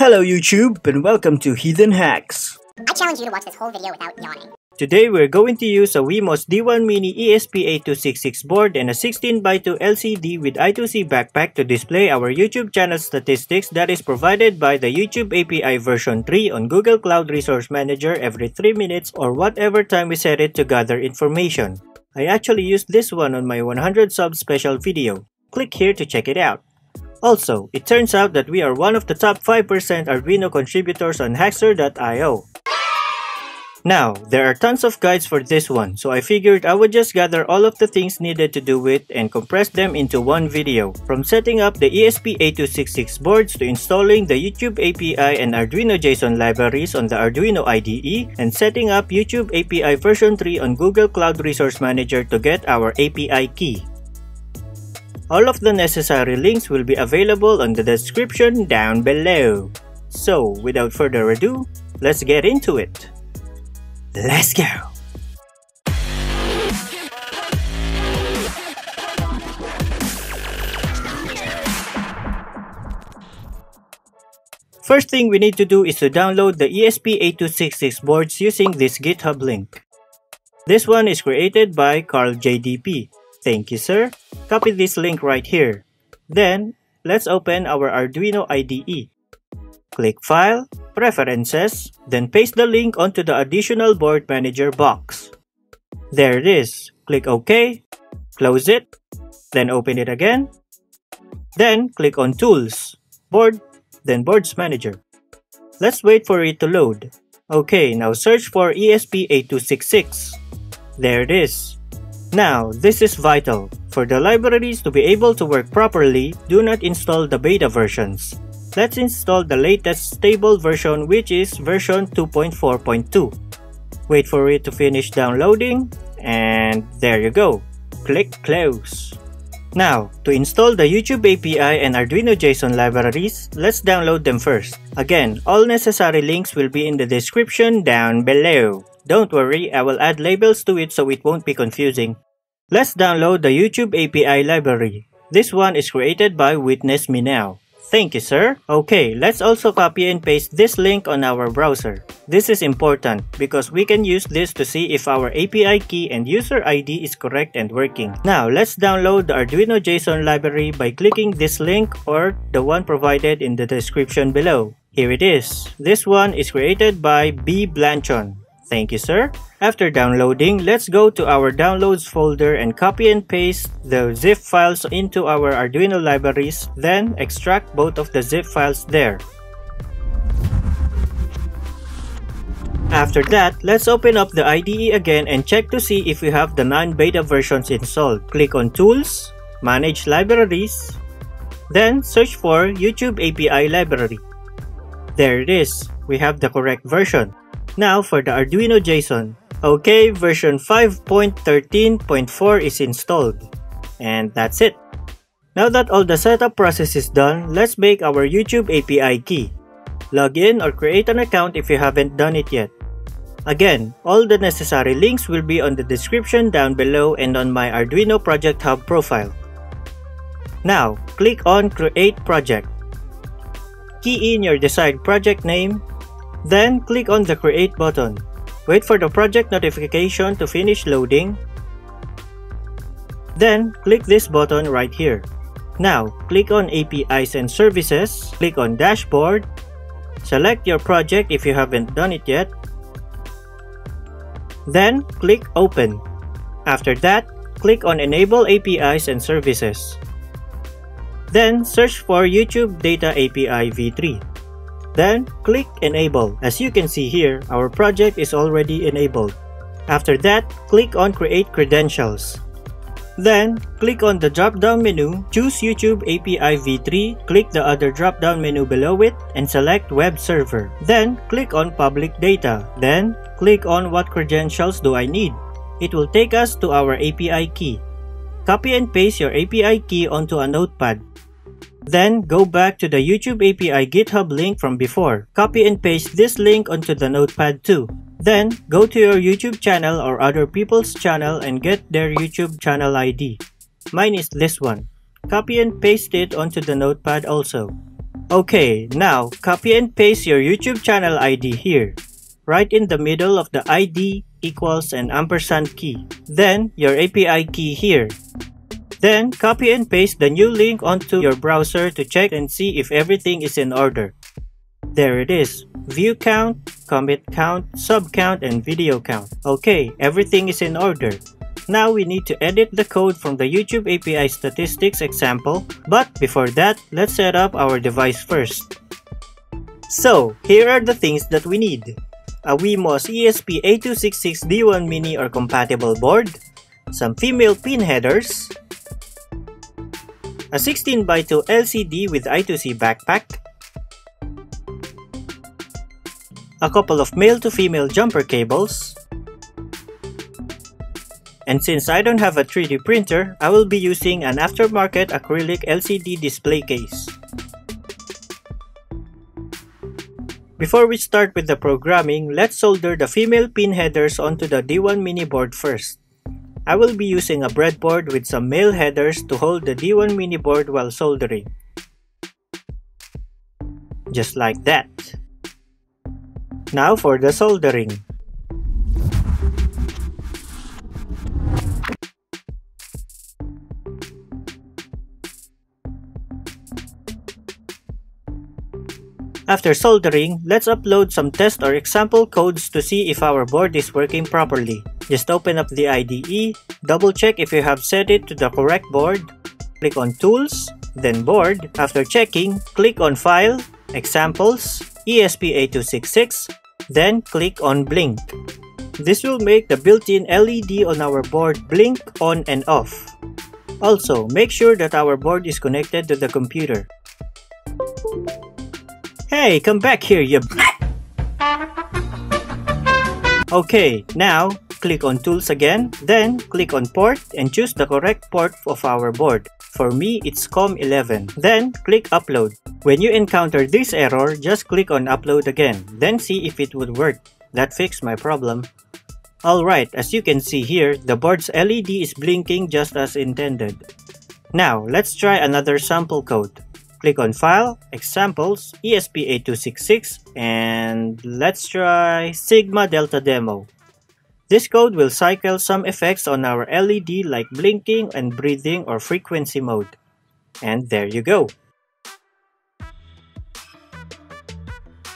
Hello YouTube and welcome to Heathen Hacks. I challenge you to watch this whole video without yawning. Today we're going to use a Wemos D1 Mini ESP8266 board and a 16x2 LCD with I2C backpack to display our YouTube channel statistics that is provided by the YouTube API version 3 on Google Cloud Resource Manager every 3 minutes or whatever time we set it to gather information. I actually used this one on my 100 sub special video. Click here to check it out. Also, it turns out that we are one of the top 5% Arduino contributors on Hackster.io. Now, there are tons of guides for this one, so I figured I would just gather all of the things needed to do it and compress them into one video. From setting up the ESP8266 boards to installing the YouTube API and Arduino JSON libraries on the Arduino IDE, and setting up YouTube API version 3 on Google Cloud Resource Manager to get our API key. All of the necessary links will be available on the description down below. So, without further ado, let's get into it. Let's go! First thing we need to do is to download the ESP8266 boards using this GitHub link. This one is created by Carl JDP. Thank you sir. Copy this link right here. Then, let's open our Arduino IDE. Click File, Preferences, then paste the link onto the Additional Board Manager box. There it is. Click OK, close it, then open it again. Then click on Tools, Board, then Boards Manager. Let's wait for it to load. Okay, now search for ESP8266. There it is. Now, this is vital. For the libraries to be able to work properly, do not install the beta versions. Let's install the latest stable version which is version 2.4.2. Wait for it to finish downloading and there you go. Click close. Now, to install the YouTube API and Arduino JSON libraries, let's download them first. Again, all necessary links will be in the description down below. Don't worry, I will add labels to it so it won't be confusing. Let's download the YouTube API library. This one is created by Witness Me Now. Thank you, sir. Okay, let's also copy and paste this link on our browser. This is important because we can use this to see if our API key and user ID is correct and working. Now, let's download the Arduino JSON library by clicking this link or the one provided in the description below. Here it is. This one is created by B. Blanchon. Thank you, sir. After downloading, let's go to our downloads folder and copy and paste the zip files into our Arduino libraries, then extract both of the zip files there. After that, let's open up the IDE again and check to see if we have the non-beta versions installed. Click on Tools, Manage Libraries, then search for YouTube API Library. There it is, we have the correct version. Now for the Arduino JSON. Okay, version 5.13.4 is installed. And that's it. Now that all the setup process is done, let's make our YouTube API key. Log in or create an account if you haven't done it yet. Again, all the necessary links will be on the description down below and on my Arduino Project Hub profile. Now, click on Create Project. Key in your desired project name then, click on the Create button. Wait for the project notification to finish loading. Then, click this button right here. Now, click on APIs and Services, click on Dashboard, select your project if you haven't done it yet, then click Open. After that, click on Enable APIs and Services. Then, search for YouTube Data API v3. Then, click Enable. As you can see here, our project is already enabled. After that, click on Create Credentials. Then, click on the drop-down menu, choose YouTube API v3, click the other drop-down menu below it, and select Web Server. Then, click on Public Data. Then, click on What credentials do I need? It will take us to our API key. Copy and paste your API key onto a notepad. Then, go back to the YouTube API GitHub link from before. Copy and paste this link onto the notepad too. Then, go to your YouTube channel or other people's channel and get their YouTube channel ID. Mine is this one. Copy and paste it onto the notepad also. Okay, now copy and paste your YouTube channel ID here. Right in the middle of the ID equals an ampersand key. Then your API key here. Then copy and paste the new link onto your browser to check and see if everything is in order. There it is. View count, comment count, sub count, and video count. Okay, everything is in order. Now we need to edit the code from the YouTube API statistics example, but before that, let's set up our device first. So, here are the things that we need. A Wemos ESP8266D1 Mini or compatible board, some female pin headers, a 16x2 LCD with I2C backpack, a couple of male to female jumper cables, and since I don't have a 3D printer, I will be using an aftermarket acrylic LCD display case. Before we start with the programming, let's solder the female pin headers onto the D1 mini board first. I will be using a breadboard with some male headers to hold the D1 mini board while soldering. Just like that. Now for the soldering. After soldering, let's upload some test or example codes to see if our board is working properly. Just open up the IDE, double check if you have set it to the correct board, click on Tools, then Board. After checking, click on File, Examples, ESP8266, then click on Blink. This will make the built-in LED on our board blink on and off. Also, make sure that our board is connected to the computer. Hey, come back here, you Okay, now click on Tools again, then click on Port and choose the correct port of our board. For me, it's COM11. Then click Upload. When you encounter this error, just click on Upload again, then see if it would work. That fixed my problem. Alright, as you can see here, the board's LED is blinking just as intended. Now, let's try another sample code. Click on File, Examples, ESP8266, and let's try Sigma Delta Demo. This code will cycle some effects on our LED like blinking and breathing or frequency mode. And there you go.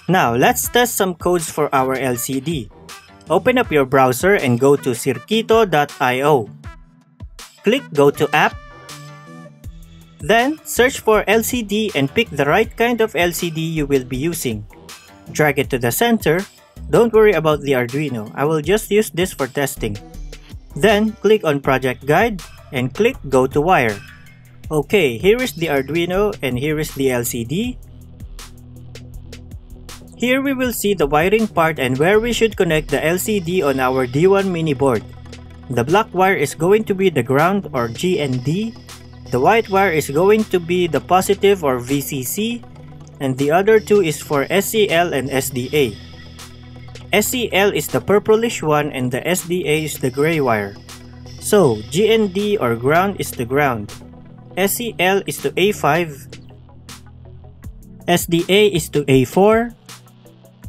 Now, let's test some codes for our LCD. Open up your browser and go to circuito.io. Click Go to App then, search for LCD and pick the right kind of LCD you will be using. Drag it to the center. Don't worry about the Arduino, I will just use this for testing. Then, click on Project Guide and click Go to Wire. Okay, here is the Arduino and here is the LCD. Here we will see the wiring part and where we should connect the LCD on our D1 mini board. The black wire is going to be the ground or GND the white wire is going to be the positive or VCC and the other two is for SCL and SDA. SCL is the purplish one and the SDA is the gray wire. So GND or ground is the ground. SCL is to A5, SDA is to A4,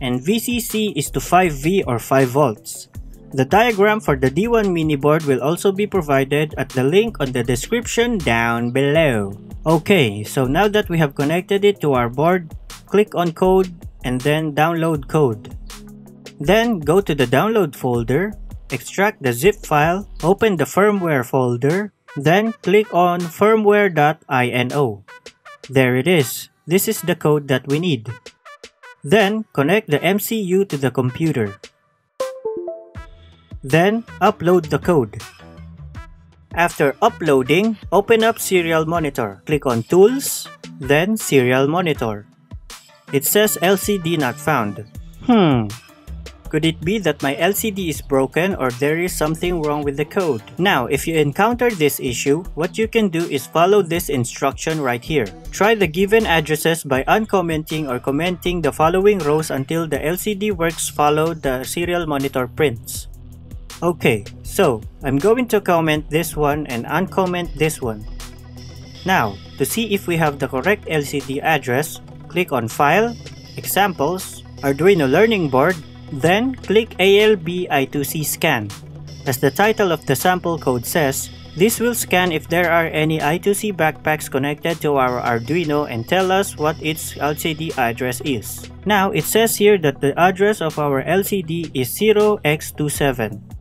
and VCC is to 5V or 5 volts. The diagram for the D1 mini board will also be provided at the link on the description down below. Okay, so now that we have connected it to our board, click on code and then download code. Then go to the download folder, extract the zip file, open the firmware folder, then click on firmware.ino. There it is. This is the code that we need. Then connect the MCU to the computer. Then, upload the code. After uploading, open up Serial Monitor. Click on Tools, then Serial Monitor. It says LCD not found. Hmm, could it be that my LCD is broken or there is something wrong with the code? Now, if you encounter this issue, what you can do is follow this instruction right here. Try the given addresses by uncommenting or commenting the following rows until the LCD works follow the serial monitor prints. Okay, so I'm going to comment this one and uncomment this one. Now, to see if we have the correct LCD address, click on File, Examples, Arduino Learning Board, then click ALB I2C Scan. As the title of the sample code says, this will scan if there are any I2C backpacks connected to our Arduino and tell us what its LCD address is. Now, it says here that the address of our LCD is 0x27.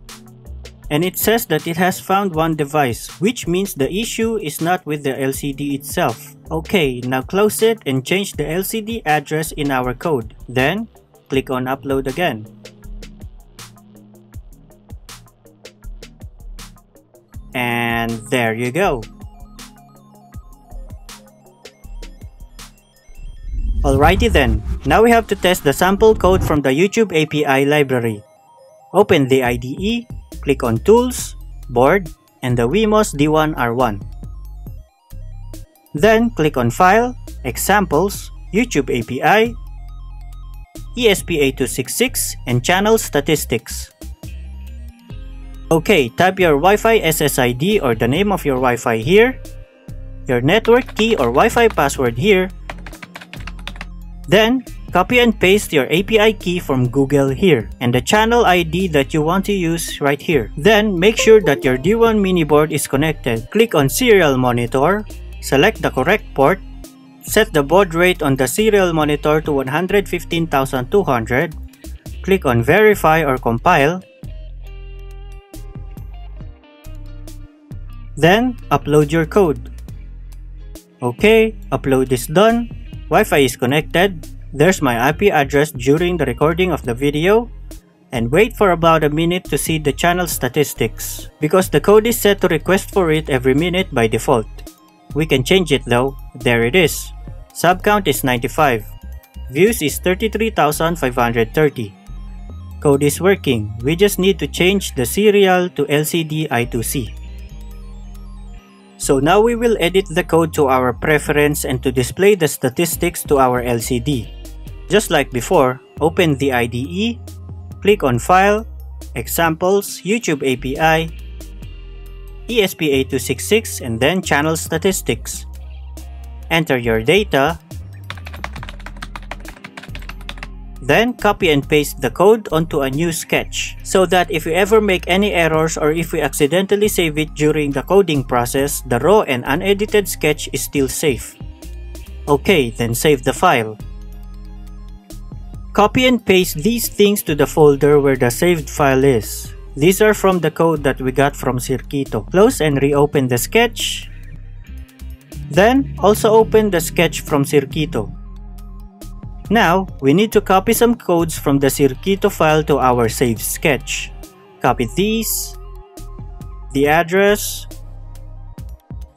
And it says that it has found one device, which means the issue is not with the LCD itself. Okay, now close it and change the LCD address in our code. Then, click on upload again. And there you go. Alrighty then, now we have to test the sample code from the YouTube API library. Open the IDE, click on Tools, Board, and the Wemos D1R1. Then click on File, Examples, YouTube API, ESP8266, and Channel Statistics. Okay, type your Wi-Fi SSID or the name of your Wi-Fi here, your network key or Wi-Fi password here, then copy and paste your API key from Google here and the channel ID that you want to use right here. Then make sure that your D1 mini board is connected. Click on serial monitor, select the correct port, set the baud rate on the serial monitor to 115,200, click on verify or compile, Then, upload your code. Okay, upload is done. Wi-Fi is connected. There's my IP address during the recording of the video. And wait for about a minute to see the channel statistics. Because the code is set to request for it every minute by default. We can change it though. There it is. Sub count is 95. Views is 33,530. Code is working. We just need to change the serial to LCD I2C. So now we will edit the code to our preference and to display the statistics to our LCD. Just like before, open the IDE, click on File, Examples, YouTube API, ESP8266 and then Channel Statistics. Enter your data Then copy and paste the code onto a new sketch so that if we ever make any errors or if we accidentally save it during the coding process, the raw and unedited sketch is still safe. Okay, then save the file. Copy and paste these things to the folder where the saved file is. These are from the code that we got from Circuito. Close and reopen the sketch. Then, also open the sketch from Circuito. Now, we need to copy some codes from the Circuito file to our saved sketch. Copy these, the address,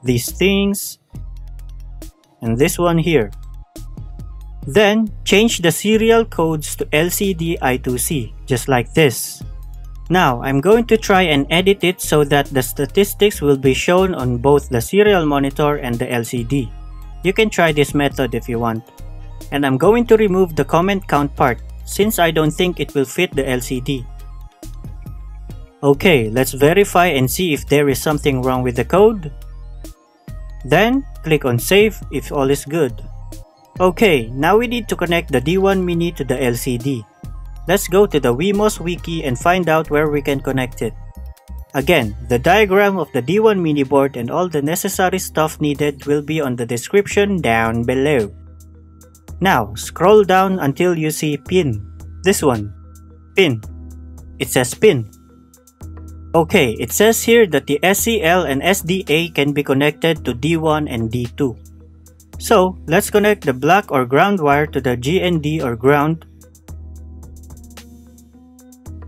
these things, and this one here. Then, change the serial codes to LCD I2C, just like this. Now, I'm going to try and edit it so that the statistics will be shown on both the serial monitor and the LCD. You can try this method if you want and I'm going to remove the comment count part since I don't think it will fit the LCD. Okay, let's verify and see if there is something wrong with the code. Then, click on save if all is good. Okay, now we need to connect the D1 Mini to the LCD. Let's go to the Wemos wiki and find out where we can connect it. Again, the diagram of the D1 mini board and all the necessary stuff needed will be on the description down below. Now, scroll down until you see pin. This one. Pin. It says pin. Okay, it says here that the SCL and SDA can be connected to D1 and D2. So, let's connect the black or ground wire to the GND or ground,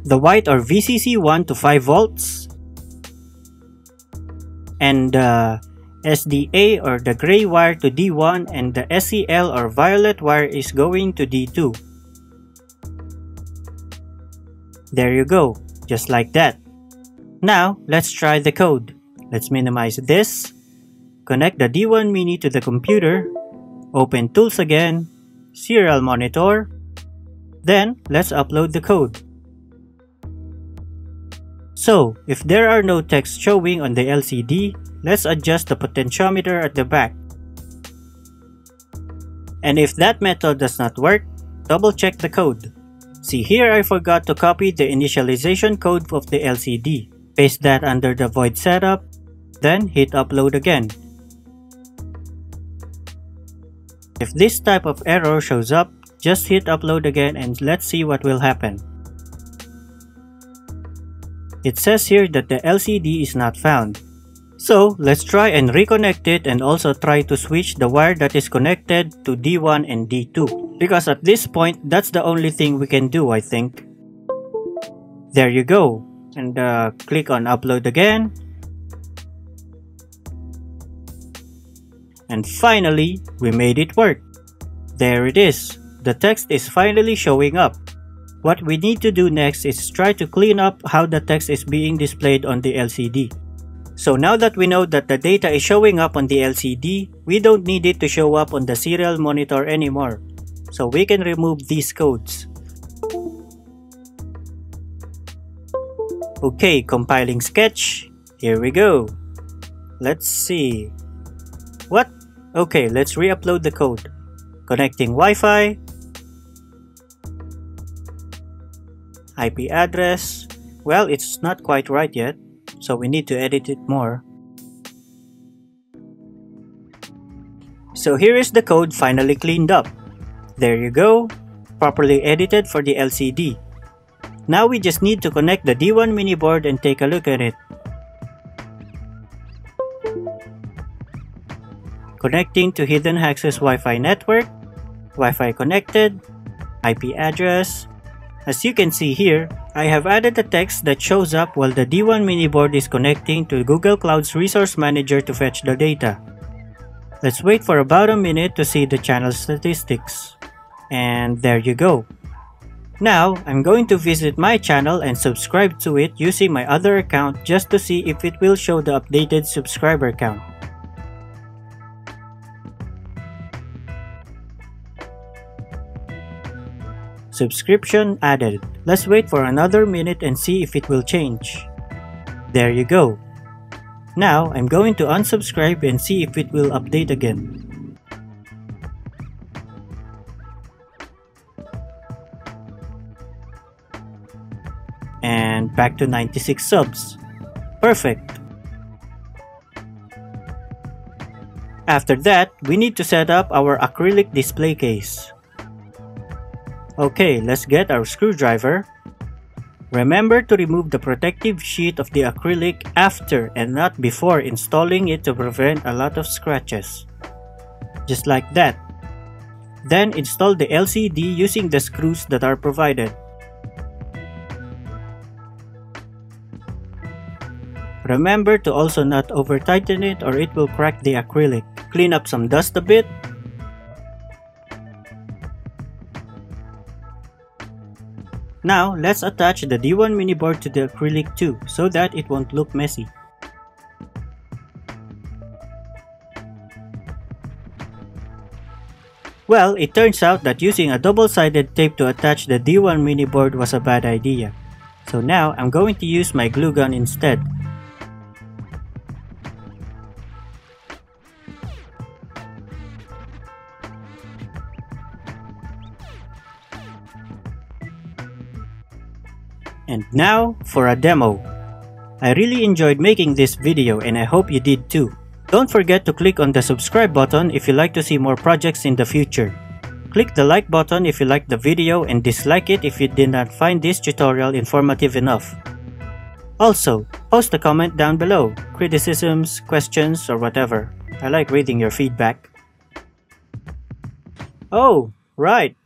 the white or VCC1 to 5 volts, and the SDA or the gray wire to D1 and the SCL or violet wire is going to D2. There you go, just like that. Now, let's try the code. Let's minimize this, connect the D1 Mini to the computer, open Tools again, Serial Monitor, then let's upload the code. So, if there are no text showing on the LCD, let's adjust the potentiometer at the back. And if that method does not work, double check the code. See here I forgot to copy the initialization code of the LCD. Paste that under the void setup, then hit upload again. If this type of error shows up, just hit upload again and let's see what will happen. It says here that the LCD is not found. So, let's try and reconnect it and also try to switch the wire that is connected to D1 and D2. Because at this point, that's the only thing we can do, I think. There you go. And uh, click on upload again. And finally, we made it work. There it is. The text is finally showing up. What we need to do next is try to clean up how the text is being displayed on the LCD. So now that we know that the data is showing up on the LCD, we don't need it to show up on the serial monitor anymore. So we can remove these codes. Okay, compiling sketch. Here we go. Let's see. Okay, let's re-upload the code. Connecting Wi-Fi, IP address, well, it's not quite right yet, so we need to edit it more. So here is the code finally cleaned up. There you go, properly edited for the LCD. Now we just need to connect the D1 mini board and take a look at it. Connecting to Hidden Access Wi-Fi network, Wi-Fi connected, IP address, as you can see here, I have added a text that shows up while the D1 mini board is connecting to Google Cloud's Resource Manager to fetch the data. Let's wait for about a minute to see the channel statistics. And there you go. Now, I'm going to visit my channel and subscribe to it using my other account just to see if it will show the updated subscriber count. Subscription added. Let's wait for another minute and see if it will change. There you go. Now, I'm going to unsubscribe and see if it will update again. And back to 96 subs. Perfect. After that, we need to set up our acrylic display case. Okay, let's get our screwdriver. Remember to remove the protective sheet of the acrylic after and not before installing it to prevent a lot of scratches. Just like that. Then install the LCD using the screws that are provided. Remember to also not over tighten it or it will crack the acrylic. Clean up some dust a bit Now, let's attach the D1 mini board to the acrylic tube so that it won't look messy. Well, it turns out that using a double-sided tape to attach the D1 mini board was a bad idea. So now, I'm going to use my glue gun instead. Now for a demo. I really enjoyed making this video and I hope you did too. Don't forget to click on the subscribe button if you like to see more projects in the future. Click the like button if you liked the video and dislike it if you did not find this tutorial informative enough. Also, post a comment down below, criticisms, questions, or whatever. I like reading your feedback. Oh, right,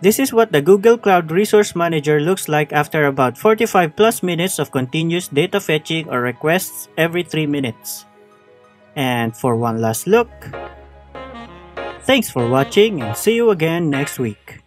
this is what the Google Cloud Resource Manager looks like after about 45 plus minutes of continuous data fetching or requests every 3 minutes. And for one last look, thanks for watching and see you again next week.